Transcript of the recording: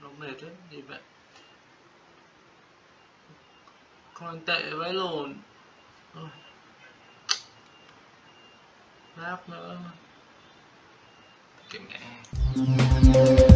nó mệt đấy vì vậy. Còn tệ với lồn rap nữa. Cái mẹ